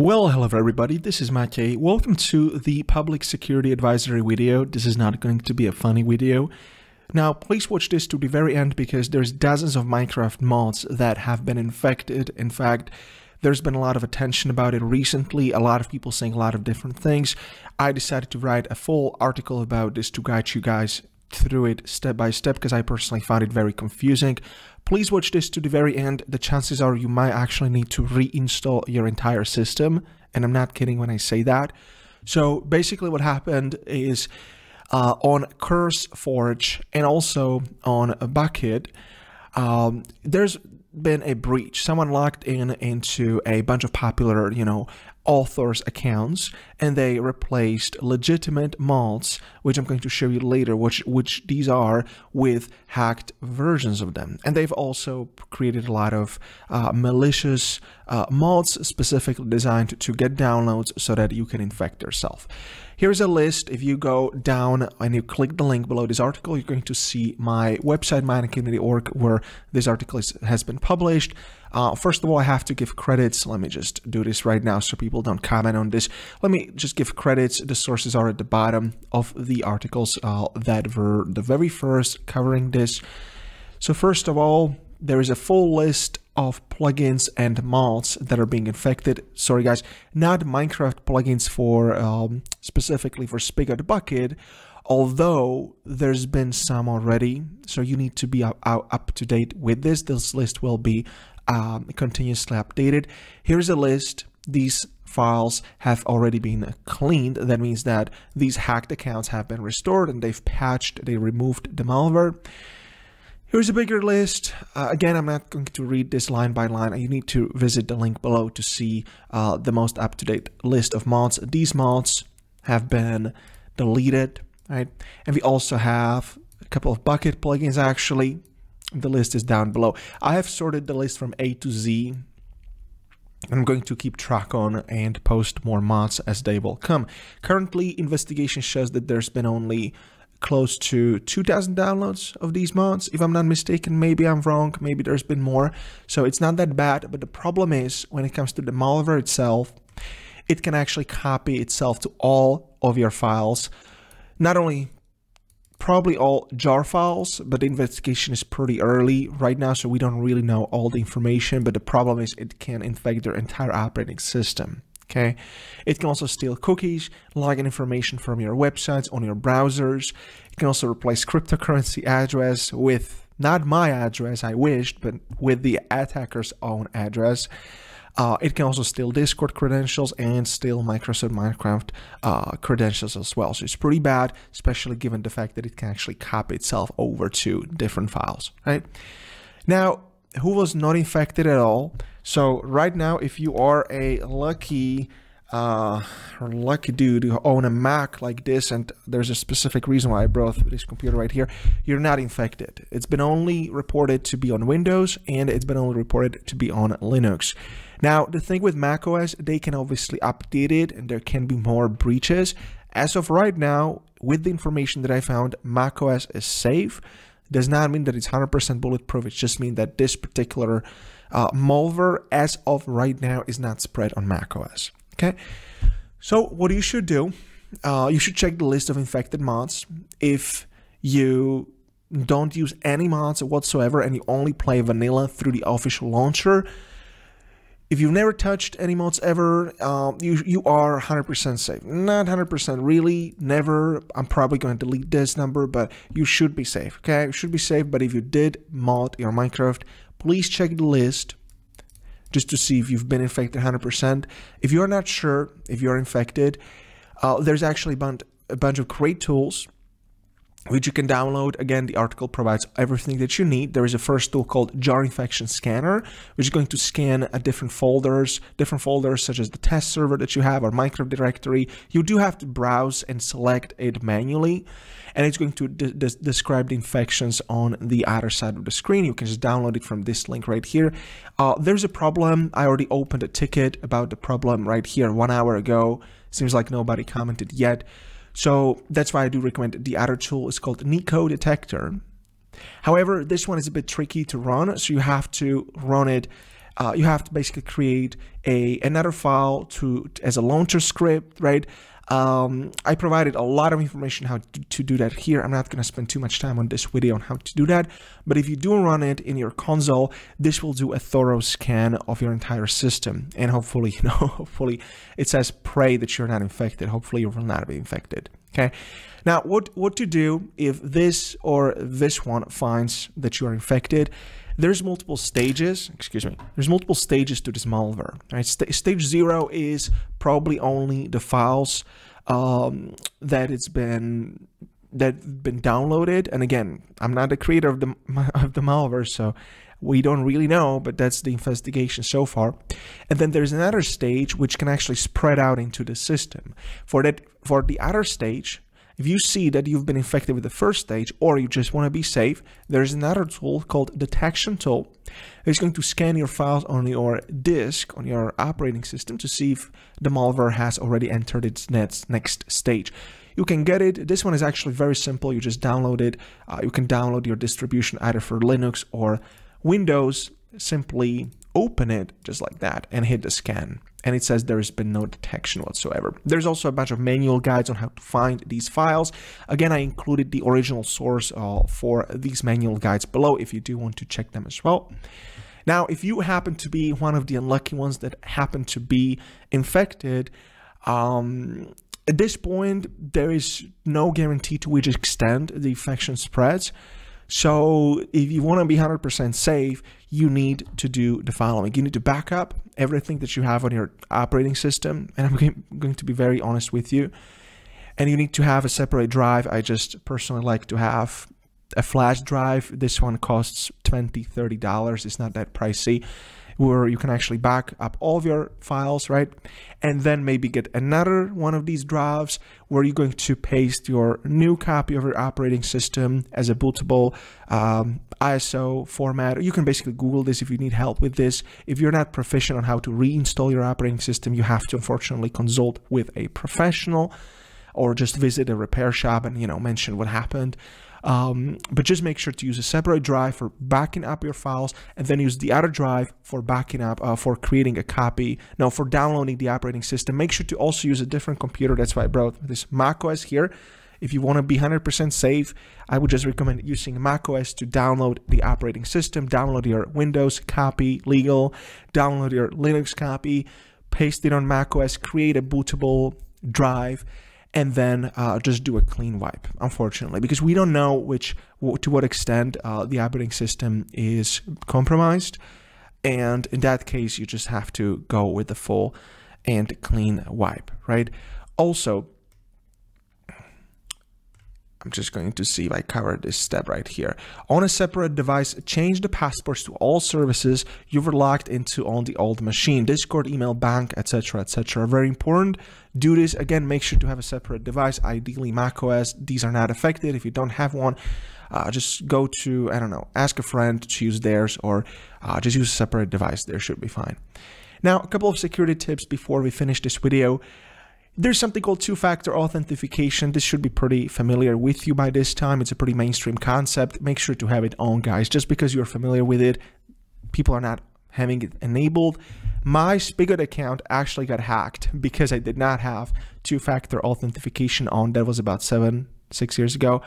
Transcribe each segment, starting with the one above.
Well, hello everybody, this is Matej. Welcome to the Public Security Advisory video. This is not going to be a funny video. Now, please watch this to the very end because there's dozens of Minecraft mods that have been infected. In fact, there's been a lot of attention about it recently, a lot of people saying a lot of different things. I decided to write a full article about this to guide you guys through it step by step because I personally found it very confusing. Please watch this to the very end. The chances are you might actually need to reinstall your entire system. And I'm not kidding when I say that. So basically what happened is uh, on CurseForge and also on Bukkit, um, there's been a breach. Someone logged in into a bunch of popular, you know, authors accounts and they replaced legitimate mods which i'm going to show you later which which these are with hacked versions of them and they've also created a lot of uh, malicious uh, mods specifically designed to get downloads so that you can infect yourself Here's a list. If you go down and you click the link below this article, you're going to see my website, mineacademy.org, where this article is, has been published. Uh, first of all, I have to give credits. Let me just do this right now so people don't comment on this. Let me just give credits. The sources are at the bottom of the articles uh, that were the very first covering this. So first of all, there is a full list of plugins and mods that are being infected. Sorry guys, not Minecraft plugins for um, specifically for Spigot Bukkit, although there's been some already. So you need to be up, up to date with this. This list will be um, continuously updated. Here's a list. These files have already been cleaned. That means that these hacked accounts have been restored and they've patched, they removed the malware. Here's a bigger list. Uh, again, I'm not going to read this line by line. You need to visit the link below to see uh, the most up-to-date list of mods. These mods have been deleted, right? And we also have a couple of Bukkit plugins actually. The list is down below. I have sorted the list from A to Z. I'm going to keep track on and post more mods as they will come. Currently, investigation shows that there's been only close to 2000 downloads of these mods if i'm not mistaken maybe i'm wrong maybe there's been more so it's not that bad but the problem is when it comes to the malware itself it can actually copy itself to all of your files not only probably all jar files but the investigation is pretty early right now so we don't really know all the information but the problem is it can infect their entire operating system okay? It can also steal cookies, login information from your websites on your browsers. It can also replace cryptocurrency address with not my address, I wished, but with the attacker's own address. Uh, it can also steal Discord credentials and steal Microsoft Minecraft uh, credentials as well. So it's pretty bad, especially given the fact that it can actually copy itself over to different files, right? Now, who was not infected at all? So right now, if you are a lucky uh, lucky dude who own a Mac like this, and there's a specific reason why I brought this computer right here, you're not infected. It's been only reported to be on Windows, and it's been only reported to be on Linux. Now, the thing with macOS, they can obviously update it, and there can be more breaches. As of right now, with the information that I found, macOS is safe. Does not mean that it's 100% bulletproof. It just means that this particular uh, malware, as of right now, is not spread on macOS. Okay, so what you should do, uh, you should check the list of infected mods. If you don't use any mods whatsoever and you only play vanilla through the official launcher, if you've never touched any mods ever, um, you you are 100% safe. Not 100% really, never. I'm probably going to delete this number, but you should be safe, okay? You should be safe, but if you did mod your Minecraft, please check the list just to see if you've been infected 100%. If you're not sure if you're infected, uh, there's actually a bunch, a bunch of great tools which you can download. Again, the article provides everything that you need. There is a first tool called Jar Infection Scanner, which is going to scan a different folders, different folders such as the test server that you have or Minecraft directory. You do have to browse and select it manually and it's going to de de describe the infections on the other side of the screen. You can just download it from this link right here. Uh, there's a problem. I already opened a ticket about the problem right here one hour ago. Seems like nobody commented yet. So that's why I do recommend the other tool. It's called Neko Detector. However, this one is a bit tricky to run, so you have to run it uh, you have to basically create a another file to as a launcher script, right? Um, I provided a lot of information how to, to do that here. I'm not going to spend too much time on this video on how to do that. But if you do run it in your console, this will do a thorough scan of your entire system. And hopefully, you know, hopefully it says pray that you're not infected. Hopefully you will not be infected. Okay. Now, what, what to do if this or this one finds that you are infected? There's multiple stages, excuse me, there's multiple stages to this malware. Right? St stage zero is probably only the files um, that it's been that been downloaded. And again, I'm not the creator of the of the malware, so we don't really know, but that's the investigation so far. And then there's another stage which can actually spread out into the system. For that, for the other stage, if you see that you've been infected with the first stage or you just want to be safe, there's another tool called detection tool. It's going to scan your files on your disk, on your operating system to see if the malware has already entered its next, next stage. You can get it. This one is actually very simple. You just download it. Uh, you can download your distribution either for Linux or Windows. Simply open it just like that and hit the scan and it says there has been no detection whatsoever. There's also a bunch of manual guides on how to find these files. Again, I included the original source uh, for these manual guides below if you do want to check them as well. Now, if you happen to be one of the unlucky ones that happen to be infected, um, at this point, there is no guarantee to which extent the infection spreads. So if you want to be 100% safe, you need to do the following. You need to back up everything that you have on your operating system. And I'm going to be very honest with you. And you need to have a separate drive. I just personally like to have a flash drive. This one costs $20, $30. It's not that pricey where you can actually back up all of your files, right? And then maybe get another one of these drives where you're going to paste your new copy of your operating system as a bootable um, ISO format. You can basically Google this if you need help with this. If you're not proficient on how to reinstall your operating system, you have to unfortunately consult with a professional or just visit a repair shop and you know mention what happened um, but just make sure to use a separate drive for backing up your files and then use the other drive for backing up, uh, for creating a copy. Now, for downloading the operating system, make sure to also use a different computer. That's why I brought this macOS here. If you want to be 100% safe, I would just recommend using macOS to download the operating system, download your Windows copy, legal, download your Linux copy, paste it on macOS, create a bootable drive, and then uh, just do a clean wipe, unfortunately, because we don't know which to what extent uh, the operating system is compromised. And in that case, you just have to go with the full and clean wipe, right? Also, I'm just going to see if I cover this step right here. On a separate device, change the passwords to all services you were logged into on the old machine. Discord, email, bank, etc., etc. Very important. Do this again. Make sure to have a separate device, ideally macOS. These are not affected. If you don't have one, uh, just go to I don't know, ask a friend to use theirs, or uh, just use a separate device. There should be fine. Now, a couple of security tips before we finish this video. There's something called two-factor authentication. This should be pretty familiar with you by this time. It's a pretty mainstream concept. Make sure to have it on, guys. Just because you're familiar with it, people are not having it enabled. My Spigot account actually got hacked because I did not have two-factor authentication on. That was about seven, six years ago.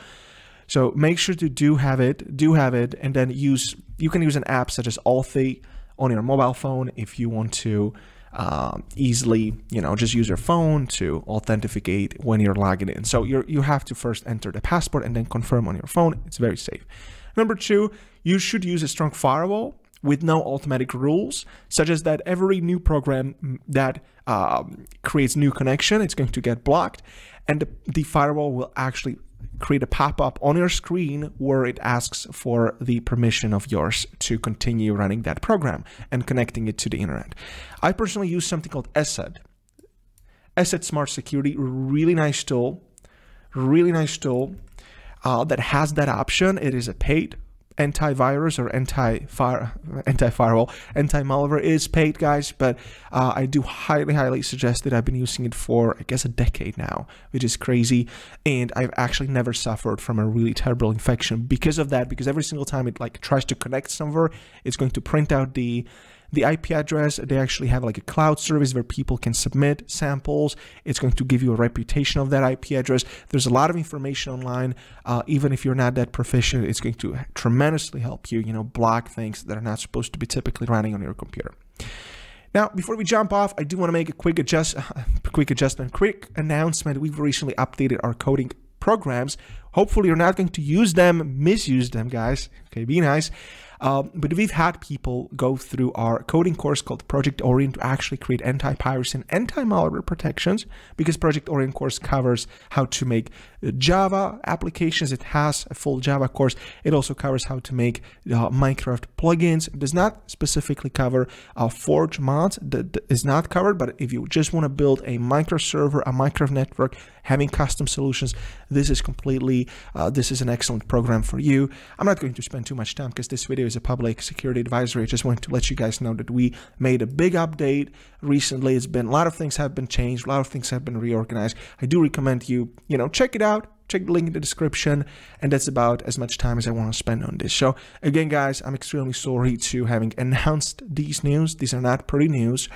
So make sure to do have it, do have it, and then use, you can use an app such as Authy on your mobile phone if you want to um, easily, you know, just use your phone to authenticate when you're logging in. So you you have to first enter the passport and then confirm on your phone. It's very safe. Number two, you should use a strong firewall with no automatic rules, such as that every new program that um, creates new connection, it's going to get blocked, and the, the firewall will actually create a pop-up on your screen where it asks for the permission of yours to continue running that program and connecting it to the internet. I personally use something called ESET. ESET Smart Security, really nice tool, really nice tool uh, that has that option. It is a paid antivirus or anti-fire, anti-firewall, anti-malware is paid, guys. But uh, I do highly, highly suggest it. I've been using it for I guess a decade now, which is crazy, and I've actually never suffered from a really terrible infection because of that. Because every single time it like tries to connect somewhere, it's going to print out the the IP address. They actually have like a cloud service where people can submit samples. It's going to give you a reputation of that IP address. There's a lot of information online. Uh, even if you're not that proficient, it's going to tremendously help you, you know, block things that are not supposed to be typically running on your computer. Now, before we jump off, I do want to make a quick adjust, quick adjustment, quick announcement. We've recently updated our coding programs. Hopefully, you're not going to use them, misuse them, guys. Okay, be nice. Um, but we've had people go through our coding course called Project Orion to actually create anti-piracy and anti-malware protections because Project Orion course covers how to make uh, Java applications. It has a full Java course. It also covers how to make uh, Minecraft plugins. It does not specifically cover uh, Forge mods. That is not covered, but if you just want to build a Minecraft server, a Minecraft network, having custom solutions, this is completely, uh, this is an excellent program for you. I'm not going to spend too much time because this video is a public security advisory. I just want to let you guys know that we made a big update recently. It's been a lot of things have been changed, a lot of things have been reorganized. I do recommend you, you know, check it out. Check the link in the description, and that's about as much time as I want to spend on this. So, again, guys, I'm extremely sorry to having announced these news. These are not pretty news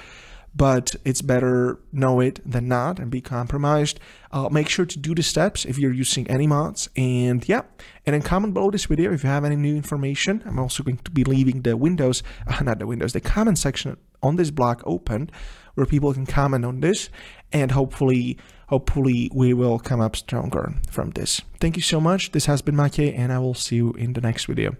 but it's better know it than not and be compromised. Uh, make sure to do the steps if you're using any mods. And yeah, and then comment below this video if you have any new information. I'm also going to be leaving the windows, uh, not the windows, the comment section on this blog open where people can comment on this and hopefully hopefully we will come up stronger from this. Thank you so much. This has been Matej and I will see you in the next video.